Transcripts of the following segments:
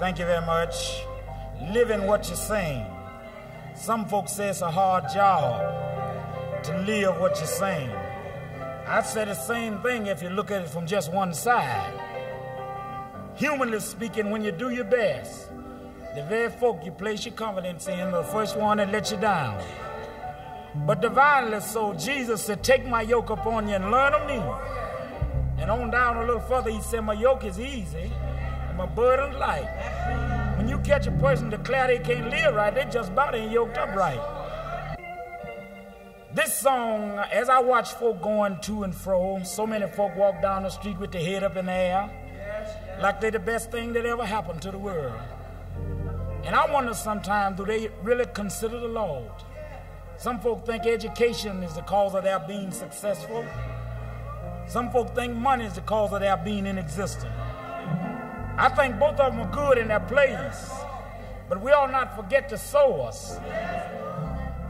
Thank you very much. Living what you're saying. Some folks say it's a hard job to live what you're saying. I'd say the same thing if you look at it from just one side. Humanly speaking, when you do your best, the very folk you place your confidence in the first one that let you down. But divinely so, Jesus said, Take my yoke upon you and learn of me. And on down a little further, he said, My yoke is easy my burden's light. When you catch a person declare they can't live right, they just about ain't yoked up right. This song, as I watch folk going to and fro, so many folk walk down the street with their head up in the air, like they're the best thing that ever happened to the world. And I wonder sometimes, do they really consider the Lord? Some folk think education is the cause of their being successful. Some folk think money is the cause of their being in existence. I think both of them are good in their place, but we ought not forget the source.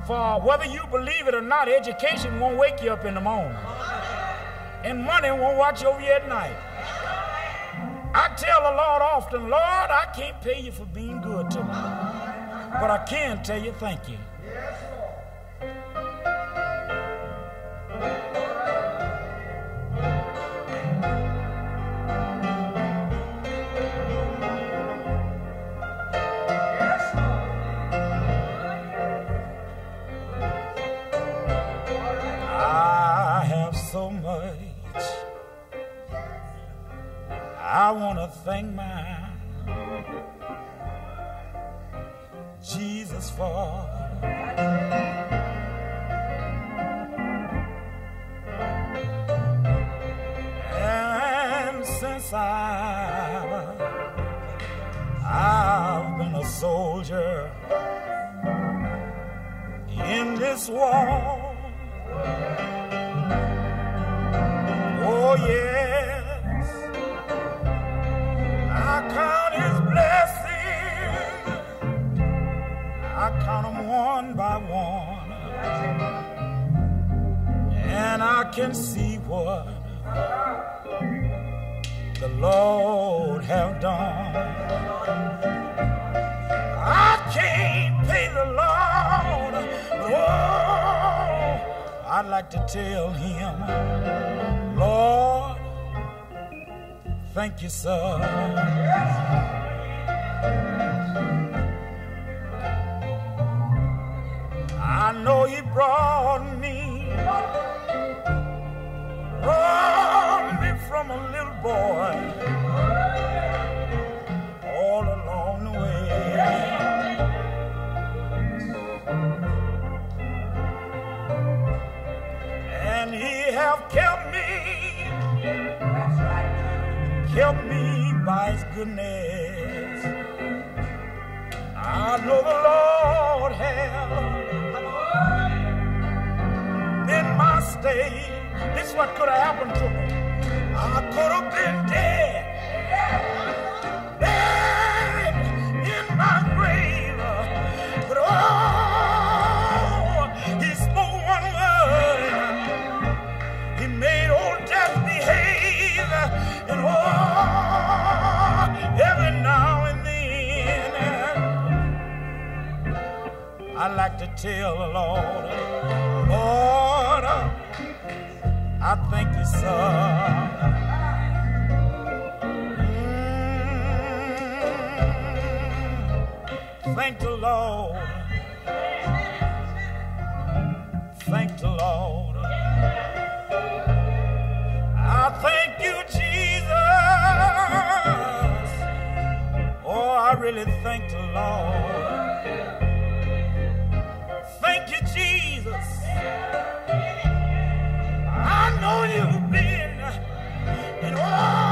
For whether you believe it or not, education won't wake you up in the morning, and money won't watch over you at night. I tell the Lord often, Lord, I can't pay you for being good to me, but I can tell you thank you. I have so much I want to thank my Jesus for. And since I, I've been a soldier in this war. Can see what the Lord have done. I'd like to tell him, Lord, thank you, sir. I know you brought me, brought me from a little boy kept me by his goodness. I know the Lord have been my stay. This is what could have happened to me. I could have been dead tell Lord, Lord, I thank you, sir. Mm, Thank the Lord. Thank the Lord. I thank you, Jesus. Oh, I really thank the Lord. Know you've been, and oh,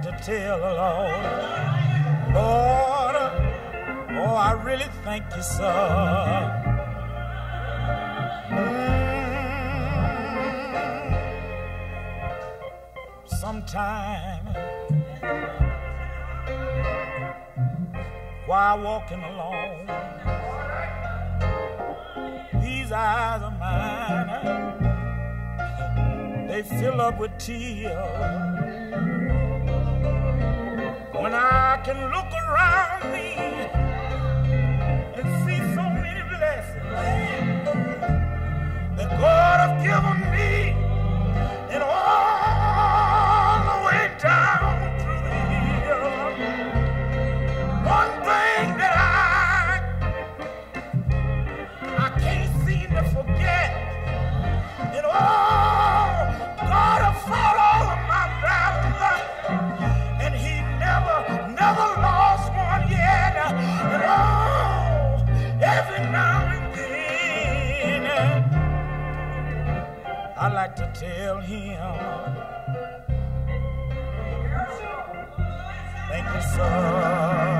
tell the Lord, oh, I really thank you, sir. Mm. Sometime while walking along, these eyes of mine they fill up with tears. I like to tell Him, Thank you, sir.